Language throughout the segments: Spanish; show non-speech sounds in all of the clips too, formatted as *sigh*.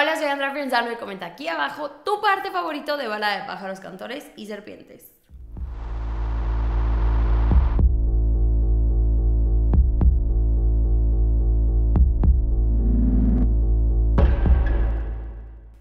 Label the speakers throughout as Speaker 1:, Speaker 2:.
Speaker 1: Hola, soy Andrea Frenzano y comenta aquí abajo tu parte favorito de bala de pájaros, cantores y serpientes.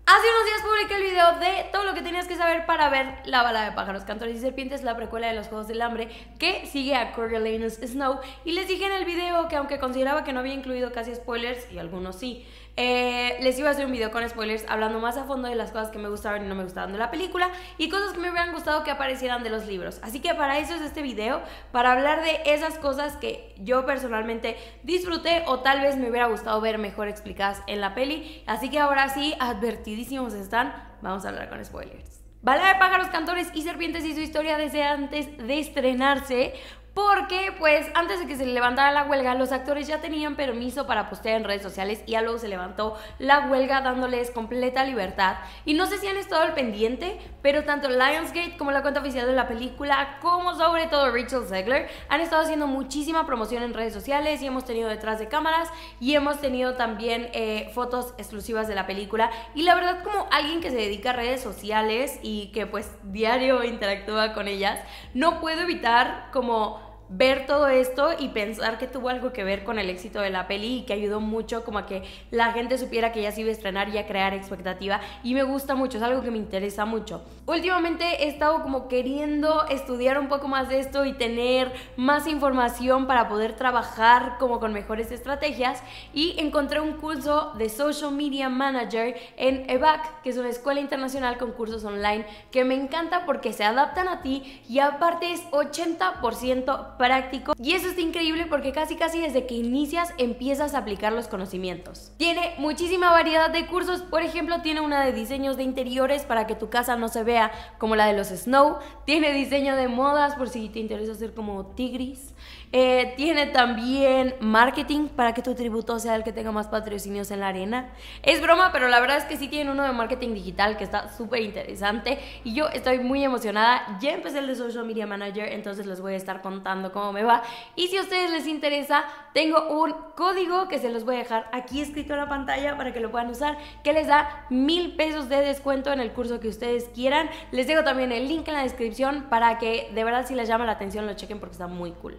Speaker 1: Hace unos días publiqué el video de todo lo que tenías que saber para ver La bala de pájaros, cantores y serpientes, la precuela de los Juegos del Hambre, que sigue a Coriolanus Snow. Y les dije en el video que aunque consideraba que no había incluido casi spoilers, y algunos sí, eh, les iba a hacer un video con spoilers hablando más a fondo de las cosas que me gustaban y no me gustaban de la película y cosas que me hubieran gustado que aparecieran de los libros. Así que para eso es este video, para hablar de esas cosas que yo personalmente disfruté o tal vez me hubiera gustado ver mejor explicadas en la peli. Así que ahora sí, advertidísimos están, vamos a hablar con spoilers. Bala de pájaros, cantores y serpientes y su historia desde antes de estrenarse porque, pues, antes de que se levantara la huelga, los actores ya tenían permiso para postear en redes sociales y ya luego se levantó la huelga dándoles completa libertad. Y no sé si han estado al pendiente, pero tanto Lionsgate como la cuenta oficial de la película, como sobre todo Rachel Zegler, han estado haciendo muchísima promoción en redes sociales y hemos tenido detrás de cámaras y hemos tenido también eh, fotos exclusivas de la película. Y la verdad, como alguien que se dedica a redes sociales y que pues diario interactúa con ellas, no puedo evitar como ver todo esto y pensar que tuvo algo que ver con el éxito de la peli y que ayudó mucho como a que la gente supiera que ya se iba a estrenar y a crear expectativa y me gusta mucho, es algo que me interesa mucho. Últimamente he estado como queriendo estudiar un poco más de esto y tener más información para poder trabajar como con mejores estrategias y encontré un curso de Social Media Manager en EVAC, que es una escuela internacional con cursos online que me encanta porque se adaptan a ti y aparte es 80% práctico y eso está increíble porque casi casi desde que inicias empiezas a aplicar los conocimientos. Tiene muchísima variedad de cursos, por ejemplo tiene una de diseños de interiores para que tu casa no se vea como la de los Snow, tiene diseño de modas por si te interesa hacer como tigris, eh, tiene también marketing para que tu tributo sea el que tenga más patrocinios en la arena. Es broma, pero la verdad es que sí tiene uno de marketing digital que está súper interesante y yo estoy muy emocionada. Ya empecé el de Social Media Manager, entonces les voy a estar contando cómo me va. Y si a ustedes les interesa, tengo un código que se los voy a dejar aquí escrito en la pantalla para que lo puedan usar, que les da mil pesos de descuento en el curso que ustedes quieran. Les dejo también el link en la descripción para que de verdad si les llama la atención lo chequen porque está muy cool.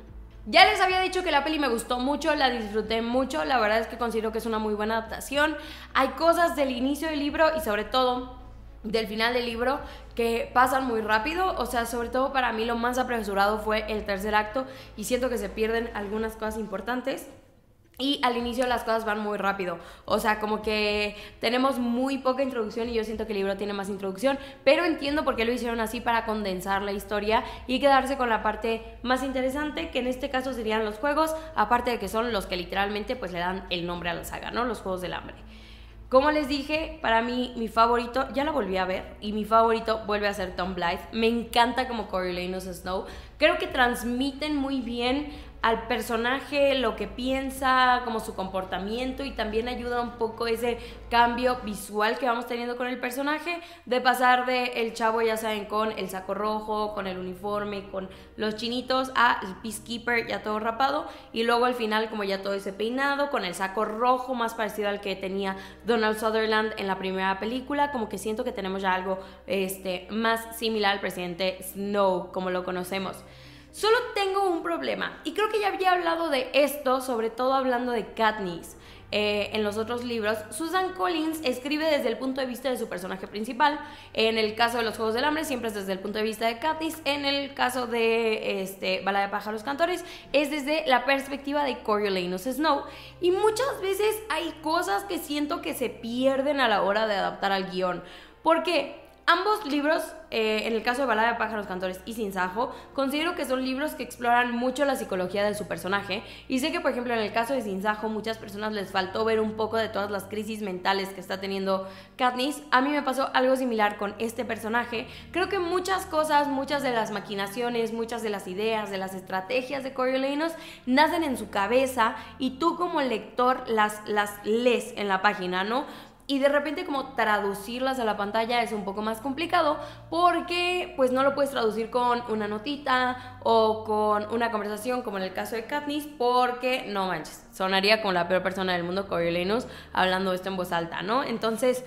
Speaker 1: Ya les había dicho que la peli me gustó mucho, la disfruté mucho, la verdad es que considero que es una muy buena adaptación. Hay cosas del inicio del libro y sobre todo del final del libro que pasan muy rápido, o sea, sobre todo para mí lo más apresurado fue el tercer acto y siento que se pierden algunas cosas importantes. Y al inicio las cosas van muy rápido. O sea, como que tenemos muy poca introducción y yo siento que el libro tiene más introducción, pero entiendo por qué lo hicieron así para condensar la historia y quedarse con la parte más interesante, que en este caso serían los juegos, aparte de que son los que literalmente pues le dan el nombre a la saga, ¿no? Los Juegos del Hambre. Como les dije, para mí mi favorito, ya la volví a ver y mi favorito vuelve a ser Tom Blythe. Me encanta como Coriolanus Snow. Creo que transmiten muy bien al personaje, lo que piensa, como su comportamiento y también ayuda un poco ese cambio visual que vamos teniendo con el personaje, de pasar de el chavo, ya saben, con el saco rojo, con el uniforme, con los chinitos, a el peacekeeper ya todo rapado y luego al final como ya todo ese peinado, con el saco rojo más parecido al que tenía Donald Sutherland en la primera película, como que siento que tenemos ya algo este, más similar al presidente Snow como lo conocemos. Solo tengo un problema, y creo que ya había hablado de esto, sobre todo hablando de Katniss. Eh, en los otros libros, Susan Collins escribe desde el punto de vista de su personaje principal. En el caso de los Juegos del Hambre, siempre es desde el punto de vista de Katniss. En el caso de este, Bala de Pájaros Cantores, es desde la perspectiva de Coriolanus Snow. Y muchas veces hay cosas que siento que se pierden a la hora de adaptar al guion. Porque Ambos libros, eh, en el caso de Balada de Pájaros Cantores y Sin Sajo, considero que son libros que exploran mucho la psicología de su personaje. Y sé que, por ejemplo, en el caso de Sin Sajo, muchas personas les faltó ver un poco de todas las crisis mentales que está teniendo Katniss. A mí me pasó algo similar con este personaje. Creo que muchas cosas, muchas de las maquinaciones, muchas de las ideas, de las estrategias de Coriolanus nacen en su cabeza y tú como lector las, las lees en la página, ¿no? Y de repente como traducirlas a la pantalla es un poco más complicado porque pues no lo puedes traducir con una notita o con una conversación como en el caso de Katniss porque no manches, sonaría como la peor persona del mundo Coriolanus hablando esto en voz alta, ¿no? Entonces,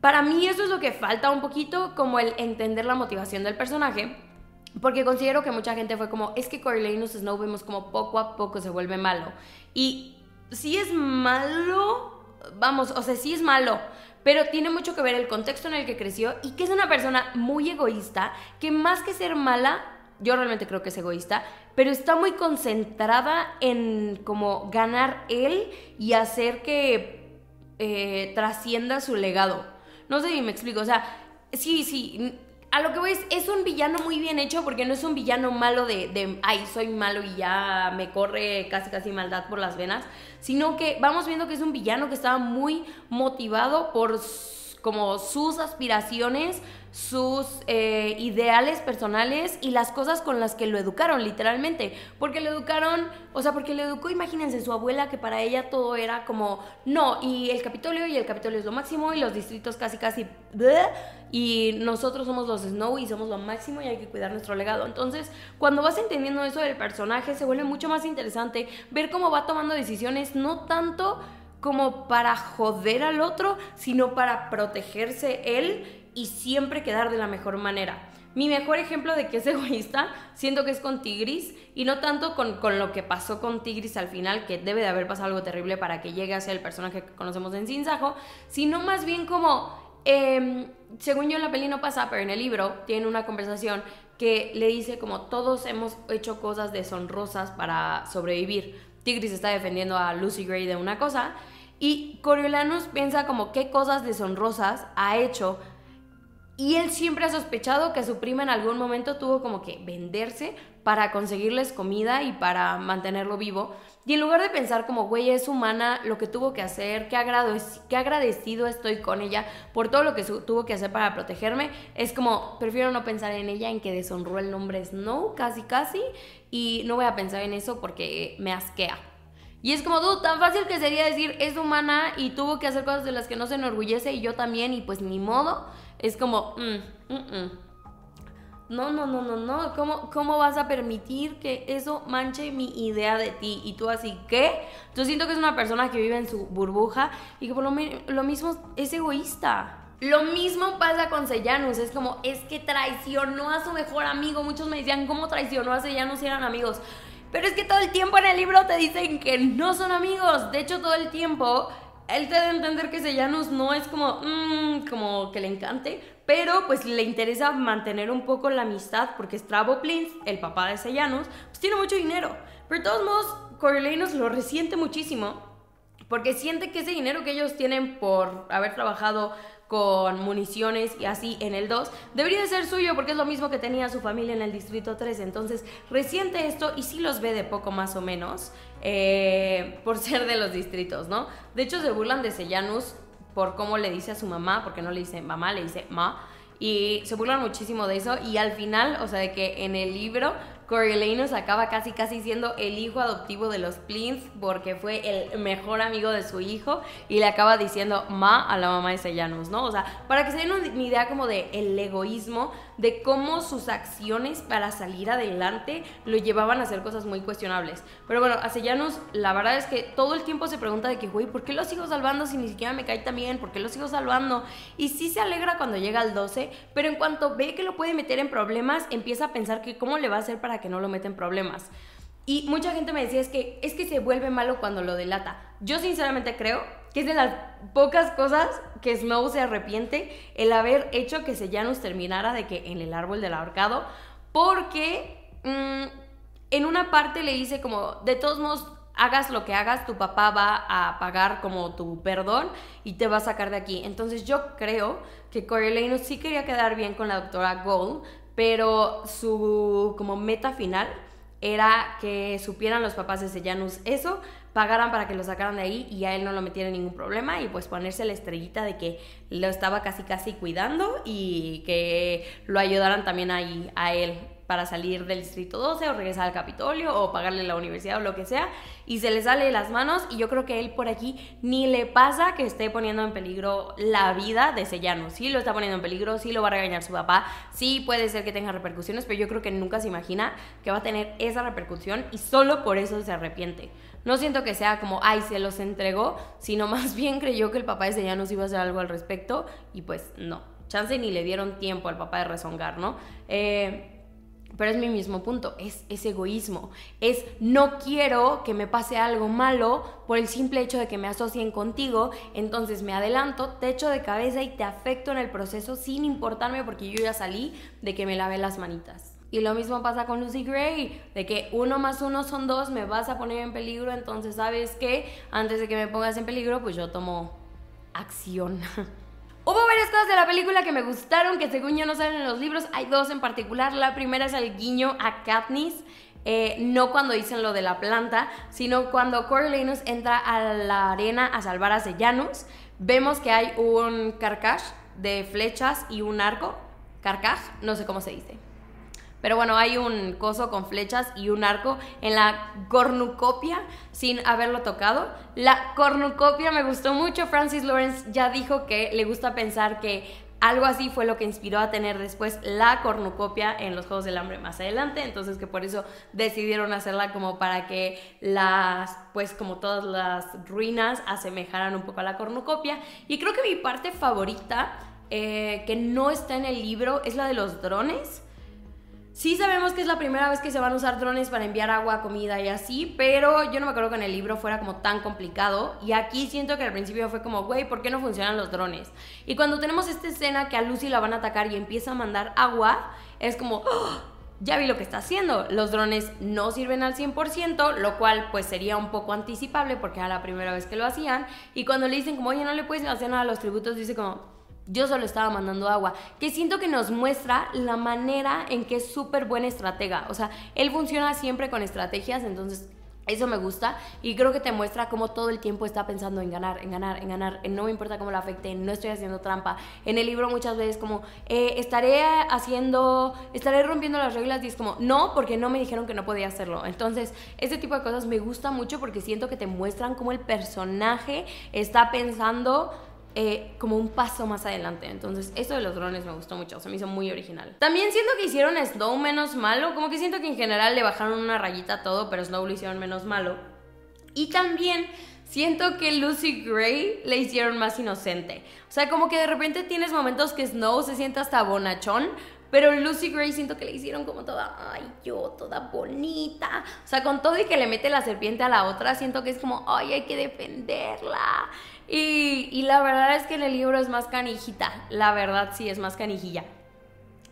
Speaker 1: para mí eso es lo que falta un poquito como el entender la motivación del personaje porque considero que mucha gente fue como, es que Coriolanus Snow vemos como poco a poco se vuelve malo y si es malo vamos, o sea, sí es malo, pero tiene mucho que ver el contexto en el que creció y que es una persona muy egoísta, que más que ser mala, yo realmente creo que es egoísta, pero está muy concentrada en como ganar él y hacer que eh, trascienda su legado. No sé si me explico, o sea, sí, sí, a lo que voy es, es un villano muy bien hecho porque no es un villano malo de, de, ay, soy malo y ya me corre casi casi maldad por las venas, sino que vamos viendo que es un villano que estaba muy motivado por como sus aspiraciones, sus eh, ideales personales y las cosas con las que lo educaron, literalmente. Porque lo educaron, o sea, porque lo educó, imagínense, su abuela, que para ella todo era como, no, y el Capitolio, y el Capitolio es lo máximo, y los distritos casi, casi, y nosotros somos los Snow y somos lo máximo y hay que cuidar nuestro legado. Entonces, cuando vas entendiendo eso del personaje, se vuelve mucho más interesante ver cómo va tomando decisiones, no tanto como para joder al otro, sino para protegerse él y siempre quedar de la mejor manera. Mi mejor ejemplo de que es *laughs* egoísta, siento que es con Tigris, y no tanto con, con, lo que pasó con Tigris al final, que debe de haber pasado algo terrible para que llegue a ser el personaje que conocemos en Sinsajo, sino más bien como, eh, según yo en la peli no pasa, pero en el libro tiene una conversación que le dice como todos hemos hecho cosas deshonrosas para sobrevivir. Tigris está defendiendo a Lucy Gray de una cosa y Coriolanus piensa como qué cosas deshonrosas ha hecho y él siempre ha sospechado que su prima en algún momento tuvo como que venderse para conseguirles comida y para mantenerlo vivo. Y en lugar de pensar como, güey, es humana lo que tuvo que hacer, qué, qué agradecido estoy con ella por todo lo que tuvo que hacer para protegerme, es como, prefiero no pensar en ella, en que deshonró el nombre Snow, casi casi, y no voy a pensar en eso porque me asquea. Y es como, tú, tan fácil que sería decir, es humana y tuvo que hacer cosas de las que no se enorgullece y yo también, y pues ni modo. Es como, mm, mm, mm. no, no, no, no, no. ¿Cómo, ¿Cómo vas a permitir que eso manche mi idea de ti? Y tú así, ¿qué? Yo siento que es una persona que vive en su burbuja y que por lo, lo mismo es egoísta. Lo mismo pasa con Sellanus, es como, es que traicionó a su mejor amigo. Muchos me decían, ¿cómo traicionó a Sellanus si eran amigos? Pero es que todo el tiempo en el libro te dicen que no son amigos. De hecho, todo el tiempo él te debe entender que Sejanus no es como, mmm, como que le encante, pero pues le interesa mantener un poco la amistad porque Strabo Plins, el papá de Sejanus, pues tiene mucho dinero. Pero de todos modos, Coriolanus lo resiente muchísimo porque siente que ese dinero que ellos tienen por haber trabajado con municiones y así en el 2, debería de ser suyo porque es lo mismo que tenía su familia en el Distrito 3. Entonces, resiente esto y sí los ve de poco más o menos eh, por ser de los distritos, ¿no? De hecho, se burlan de Sellanus por cómo le dice a su mamá, porque no le dice mamá, le dice ma. Y se burlan muchísimo de eso. Y al final, o sea, de que en el libro Coriolanus acaba casi casi siendo el hijo adoptivo de los Plins porque fue el mejor amigo de su hijo y le acaba diciendo ma a la mamá de Sejanus, ¿no? O sea, para que se den una idea como de el egoísmo de cómo sus acciones para salir adelante lo llevaban a hacer cosas muy cuestionables. Pero bueno, a la verdad es que todo el tiempo se pregunta de que, güey, ¿por qué lo sigo salvando si ni siquiera me cae tan bien? ¿Por qué lo sigo salvando? Y sí se alegra cuando llega al 12, pero en cuanto ve que lo puede meter en problemas, empieza a pensar que cómo le va a hacer para que no lo meten problemas. Y mucha gente me decía, es que, es que se vuelve malo cuando lo delata. Yo sinceramente creo que es de las pocas cosas que Snow se arrepiente el haber hecho que Sejanus terminara de que en el árbol del ahorcado, porque mm, en una parte le dice como, de todos modos, hagas lo que hagas, tu papá va a pagar como tu perdón y te va a sacar de aquí. Entonces yo creo que Coriolanus sí quería quedar bien con la doctora Gold, pero su como meta final era que supieran los papás de Sellanus eso, pagaran para que lo sacaran de ahí y a él no lo metiera ningún problema y pues ponerse la estrellita de que lo estaba casi casi cuidando y que lo ayudaran también ahí a él para salir del distrito 12 o regresar al Capitolio o pagarle la universidad o lo que sea y se le sale de las manos y yo creo que él por aquí ni le pasa que esté poniendo en peligro la vida de Sellano. Sí lo está poniendo en peligro, sí lo va a regañar su papá, sí puede ser que tenga repercusiones, pero yo creo que nunca se imagina que va a tener esa repercusión y solo por eso se arrepiente. No siento que sea como, ay, se los entregó, sino *laughs* más bien creyó que el papá de Sellanos iba a hacer algo al respecto y pues no. Chance ni le dieron tiempo al papá de rezongar, ¿no? Eh, pero es mi mismo punto, es, egoísmo, es no quiero que me pase algo malo por el simple hecho de que me asocien contigo, entonces me adelanto, te echo de cabeza y te afecto en el proceso sin importarme porque yo ya salí de que me lavé las manitas. Y lo mismo pasa con Lucy Gray, de que uno más uno son dos, me vas a poner en peligro, entonces sabes que antes de que me pongas en peligro, pues yo tomo acción. *laughs* Hubo varias cosas de la película que me gustaron, que según yo no salen en los libros. Hay dos en particular. La primera es el guiño a Katniss. Eh, no cuando dicen lo de la planta, sino cuando Coriolanus entra a la arena a salvar a Sejanus. Vemos que hay un carcaj de flechas y un arco. Carcaj, no sé cómo se dice. Pero bueno, hay un coso con flechas y un arco en la cornucopia sin haberlo tocado. La cornucopia me gustó mucho. Francis Lawrence ya dijo que le gusta pensar que algo así fue lo que inspiró a tener después la cornucopia en los Juegos del Hambre más adelante, entonces que por eso decidieron hacerla como para que las, pues como todas las ruinas asemejaran un poco a la cornucopia. Y creo que mi parte favorita, eh, que no está en el libro, es la de los drones. Sí sabemos que es la primera vez que se van a usar drones para enviar agua, comida y así, pero yo no me acuerdo que en el libro fuera como tan complicado. Y aquí siento que al principio fue como, güey, ¿por qué no funcionan los drones? Y cuando tenemos esta escena que a Lucy la van a atacar y empieza a mandar agua, es como, ¡Oh! ya vi lo que está haciendo. Los drones no sirven al 100%, lo cual pues sería un poco anticipable porque era la primera vez que lo hacían. Y cuando le dicen como, oye, no le puedes hacer nada a los tributos, dice como, yo solo estaba mandando agua, que siento que nos muestra la manera en que es súper buena estratega. O sea, él funciona siempre con estrategias, entonces eso me gusta y creo que te muestra cómo todo el tiempo está pensando en ganar, en ganar, en ganar, en no me importa cómo lo afecte, no estoy haciendo trampa. En el libro muchas veces como, eh, estaré haciendo, estaré rompiendo las reglas y es como, no, porque no me dijeron que no podía hacerlo. Entonces, ese tipo de cosas me gusta mucho porque siento que te muestran cómo el personaje está pensando eh, como un paso más adelante. Entonces, esto de los drones me gustó mucho, se me hizo muy original. También siento que hicieron Snow menos malo, como que siento que en general le bajaron una rayita a todo, pero Snow lo hicieron menos malo. Y también siento que Lucy Gray le hicieron más inocente. O sea, como que de repente tienes momentos que Snow se siente hasta bonachón, pero Lucy Gray siento que le hicieron como toda, ay, yo, toda bonita. O sea, con todo y que le mete la serpiente a la otra, siento que es como, ay, hay que defenderla. Y, la verdad es que en el libro es más canijita. La verdad sí es más canijilla.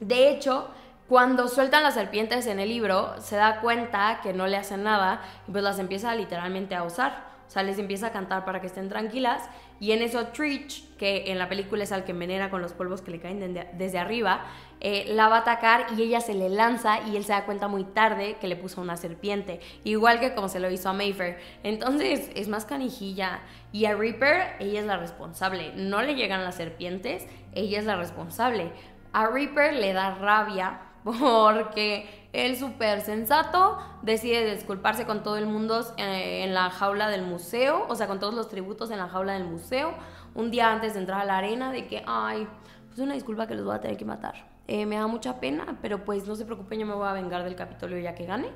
Speaker 1: De hecho, cuando sueltan las serpientes en el libro, se da cuenta que no le hacen nada y pues las empieza literalmente a usar. O sea, les empieza a cantar para que estén tranquilas. Y en eso Trich, que en la película es al que envenena con los polvos que le caen desde arriba, eh, la va a atacar y ella se le lanza y él se da cuenta muy tarde que le puso una serpiente. Igual que como se lo hizo a Mayfair. Entonces es más canijilla. Y a Reaper, ella es la responsable. No le llegan las serpientes, ella es la responsable. A Reaper le da rabia *laughs* porque él súper sensato decide disculparse con todo el mundo eh, en la jaula del museo, o sea, con todos los tributos en la jaula del museo, un día antes de entrar a la arena, de que, ay, pues una disculpa que los voy a tener que matar. Eh, me da mucha pena, pero pues no se preocupen, yo me voy a vengar del Capitolio ya que gane.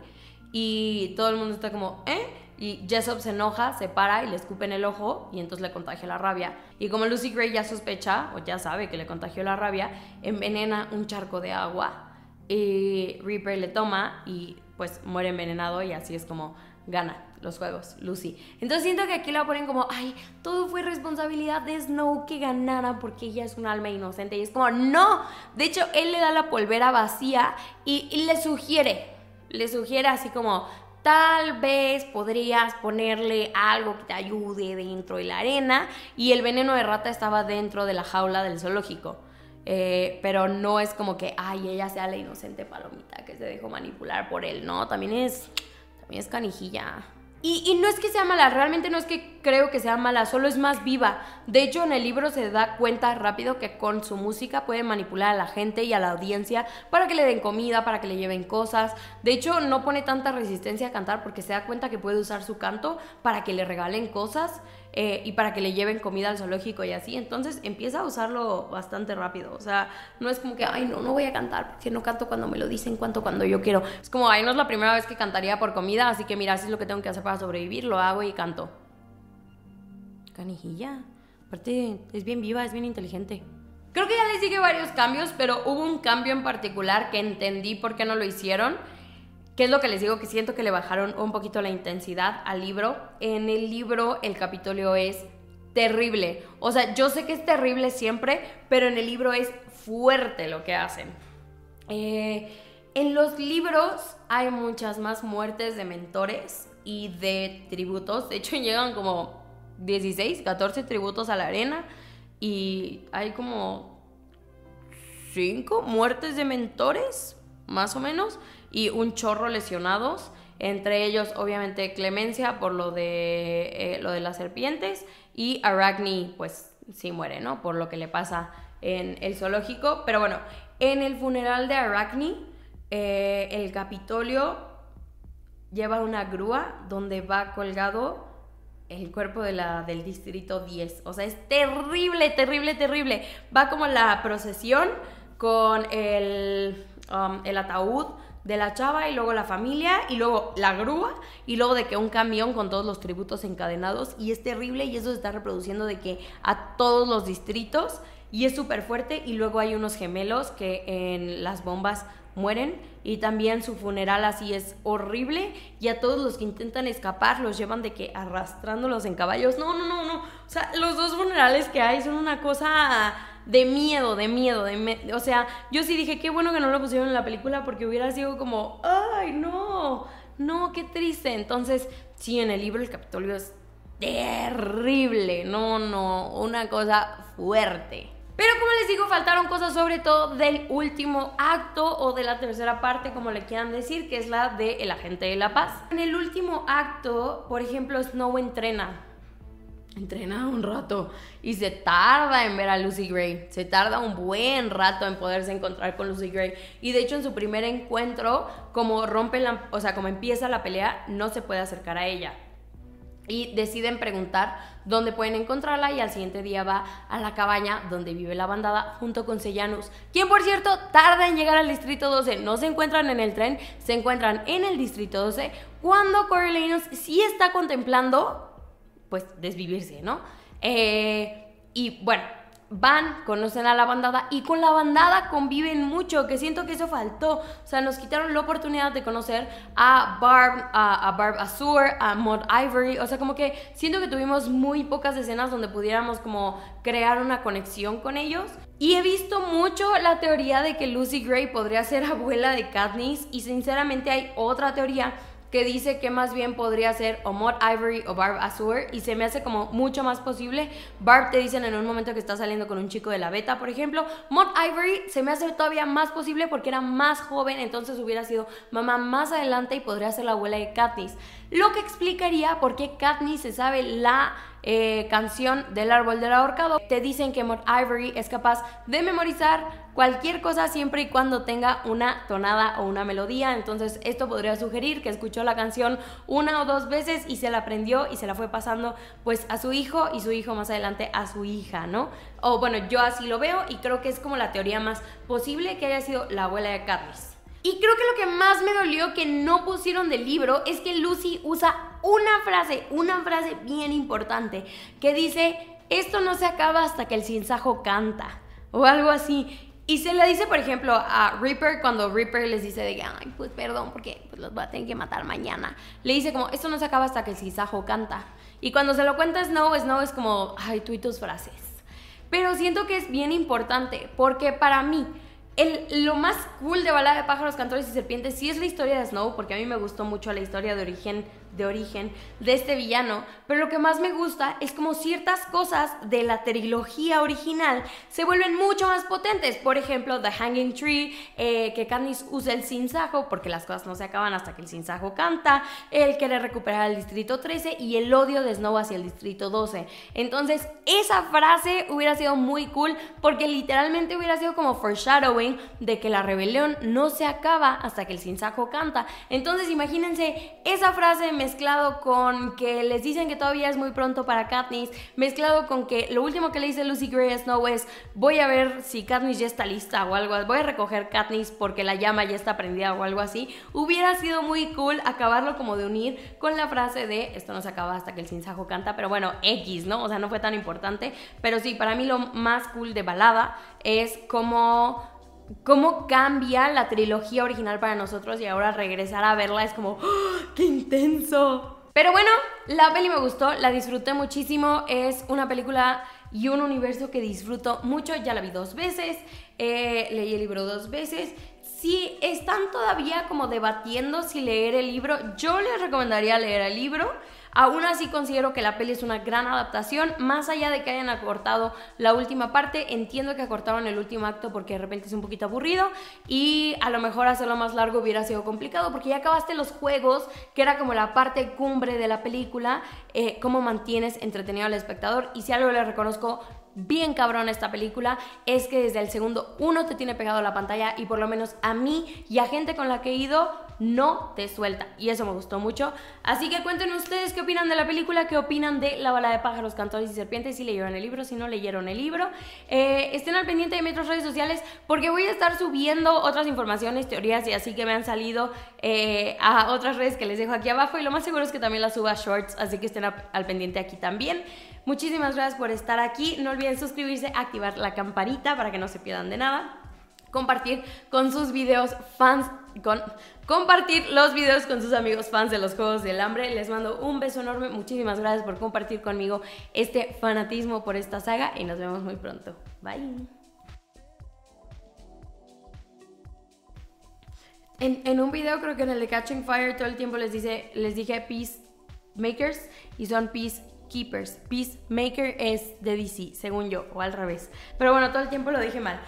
Speaker 1: Y todo el mundo está como, ¿eh? Y Jessop se enoja, se para y le escupe en el ojo y entonces le contagia la rabia. Y como Lucy Gray ya sospecha o ya sabe que le contagió la rabia, envenena un charco de agua y Reaper le toma y pues muere envenenado y así es como gana los juegos, Lucy. Entonces siento que aquí la ponen como, ay, todo fue responsabilidad de Snow que ganara porque ella es un alma inocente. Y es como, no, de hecho él le da la polvera vacía y, le sugiere, le sugiere así como, tal vez podrías ponerle algo que te ayude dentro de la arena y el veneno de rata estaba dentro de la jaula del zoológico. Eh, pero no es como que, ay, ella sea la inocente palomita que se dejó manipular por él, no, también es, es canijilla. Y, no es que sea mala, realmente no es que creo que sea mala, solo es más viva. De hecho, en el libro se da cuenta rápido que con su música puede manipular a la gente y a la audiencia para que le den comida, para que le lleven cosas. De hecho, no pone tanta resistencia a cantar porque se da cuenta que puede usar su canto para que le regalen cosas. Eh, y para que le lleven comida al zoológico y así. Entonces empieza a usarlo bastante rápido. O sea, no es como que, ay, no, no voy a cantar porque no canto cuando me lo dicen, cuanto cuando yo quiero. Es como, ay, no es la primera vez que cantaría por comida, así que mira, así es lo que tengo que hacer para sobrevivir, lo hago y canto. Canijilla. Aparte, es bien viva, es bien inteligente. Creo que ya les dije varios cambios, pero hubo un cambio en particular que entendí por qué no lo hicieron ¿Qué es lo que les digo? Que siento que le bajaron un poquito la intensidad al libro. En el libro el Capitolio es terrible. O sea, yo sé que es terrible siempre, pero en el libro es fuerte lo que hacen. Eh, en los libros hay muchas más muertes de mentores y de tributos. De hecho, *laughs* llegan como 16, 14 tributos a la arena y hay como 5 muertes de mentores, más o menos y un chorro lesionados, entre ellos obviamente Clemencia por lo de, eh, lo de las serpientes y Arachne pues sí muere, ¿no? Por lo que le pasa en el zoológico. Pero bueno, en el funeral de Arachne, eh, el Capitolio lleva una grúa donde va colgado el cuerpo de la, del distrito 10. O sea, es terrible, terrible, terrible. Va como la procesión con el, um, el ataúd de la chava y luego la familia y luego la grúa y luego de que un camión con todos los tributos encadenados y es terrible y eso se está reproduciendo de que a todos los distritos y es súper fuerte y luego hay unos gemelos que en las bombas mueren y también su funeral así es horrible y a todos los que intentan escapar los llevan de que arrastrándolos en caballos. No, no, no, no. O sea, los dos funerales que hay son una cosa de miedo, de miedo, de o sea, yo sí dije, qué bueno que no lo pusieron en la película porque hubiera sido como, ay, no, no, qué triste. Entonces, sí, en el libro el Capitolio es terrible, no, no, una cosa fuerte. Pero como les digo, faltaron cosas sobre todo del último acto o de la tercera parte, como le quieran decir, que es la de El Agente de la Paz. En el último acto, por ejemplo, Snow entrena entrena un rato y se tarda en ver a Lucy Gray, se tarda un buen rato en poderse encontrar con Lucy Gray y de hecho en su primer encuentro como rompe la, o sea, como empieza la pelea, no se puede acercar a ella. Y deciden preguntar dónde pueden encontrarla y al siguiente día va a la cabaña donde vive la bandada junto con Sellanus, quien por cierto tarda en llegar al distrito 12. No se encuentran en el tren, se encuentran en el distrito 12 cuando Coriolanus sí está contemplando pues desvivirse, ¿no? Eh, y bueno, van, conocen a la bandada y con la bandada conviven mucho, que siento que eso faltó. O sea, nos quitaron la oportunidad de conocer a Barb, a, a Barb Azur, a Maud Ivory. O sea, como que siento que tuvimos muy pocas escenas donde pudiéramos como crear una conexión con ellos. Y he visto mucho la teoría de que Lucy Gray podría ser *laughs* abuela de Katniss y sinceramente hay otra teoría que dice que más bien podría ser o Maud Ivory o Barb Azur y se me hace como mucho más posible. Barb te dicen en un momento que está saliendo con un chico de la beta, por ejemplo. Maud Ivory se me hace todavía más posible porque era más joven, entonces hubiera sido mamá más adelante y podría ser la abuela de Katniss. Lo que explicaría por qué Katniss se sabe la eh, canción del árbol del ahorcado. Te dicen que Maud Ivory es capaz de memorizar cualquier cosa siempre y cuando tenga una tonada o una melodía. Entonces esto podría sugerir que escuchó la canción una o dos veces y se la aprendió y se la fue pasando pues a su hijo y su hijo más adelante a su hija, ¿no? O bueno, yo así lo veo y creo que es como la teoría más posible que haya sido la abuela de Katniss. Y creo que lo que más me dolió que no pusieron del libro es que Lucy usa una frase, una frase bien importante, que dice, esto no se acaba hasta que el sinsajo canta, o algo así. Y se le dice, por ejemplo, a Reaper cuando Reaper les dice de ay, pues perdón, porque pues, los voy a tener que matar mañana. Le dice como, esto no se acaba hasta que el sinsajo canta. Y cuando se lo cuenta Snow, Snow es como, ay, tú y tus frases. Pero siento que es bien importante, porque para mí, el, lo más cool de Balada de Pájaros, Cantores y Serpientes sí es la historia de Snow, porque a mí me gustó mucho la historia de origen de origen de este villano, pero lo que más me gusta es como ciertas cosas de la trilogía original se vuelven mucho más potentes. Por ejemplo, The Hanging Tree, eh, que Katniss usa el sinsajo porque las cosas no se acaban hasta que el sinsajo canta, él quiere recuperar el distrito 13 y el odio de Snow hacia el distrito 12. Entonces, esa frase hubiera sido muy cool porque literalmente hubiera sido como foreshadowing de que la rebelión no se acaba hasta que el sinsajo canta. Entonces, imagínense esa frase mezclado con que les dicen que todavía es muy pronto para Katniss, mezclado con que lo último que le dice Lucy Gray a Snow es voy a ver si Katniss ya está lista o algo, voy a recoger Katniss porque la llama ya está prendida o algo así. Hubiera sido muy cool acabarlo como de unir con la frase de esto no se acaba hasta que el sinsajo canta, pero bueno, X, ¿no? O sea, no fue tan importante, pero sí, para mí lo más cool de balada es como cómo cambia la trilogía original para nosotros y ahora regresar a verla es como, ¡Oh, ¡qué intenso! Pero bueno, la peli me gustó, la disfruté muchísimo, es una película y un universo que disfruto mucho, ya la vi dos veces, eh, leí el libro dos veces. Si están todavía como debatiendo si leer el libro, yo les recomendaría leer el libro. Aún así considero que la peli es una gran adaptación, más allá de que hayan acortado la última parte, entiendo que acortaron el último acto porque de repente es un poquito aburrido y a lo mejor hacerlo más largo hubiera sido complicado porque ya acabaste los juegos, que era como la parte cumbre de la película, eh, cómo mantienes entretenido al espectador y si algo le reconozco bien cabrón esta película es que desde el segundo uno te tiene pegado a la pantalla y por lo menos a mí y a gente con la que he ido no te suelta y eso me gustó mucho. Así que cuéntenme ustedes qué opinan de la película, qué opinan de La bala de pájaros, cantores y serpientes, si leyeron el libro, si no leyeron el libro. Eh, estén al pendiente de mis otras redes sociales porque voy a estar subiendo otras informaciones, teorías y así que me han salido eh, a otras redes que les dejo aquí abajo y lo más seguro es que también las suba a shorts, así que estén al pendiente aquí también. Muchísimas gracias por estar aquí. No olviden suscribirse, activar la campanita para que no se pierdan de nada. Compartir con sus videos fans, con, compartir los videos con sus amigos fans de los Juegos del Hambre. Les mando un beso enorme. Muchísimas gracias por compartir conmigo este fanatismo por esta saga y nos vemos muy pronto. Bye. En, un video, creo que en el de Catching Fire, todo el tiempo les, dice, les dije Peacemakers y son Peace Keepers. Peacemaker es de DC, según yo, o al revés. Pero bueno, todo el tiempo lo dije mal.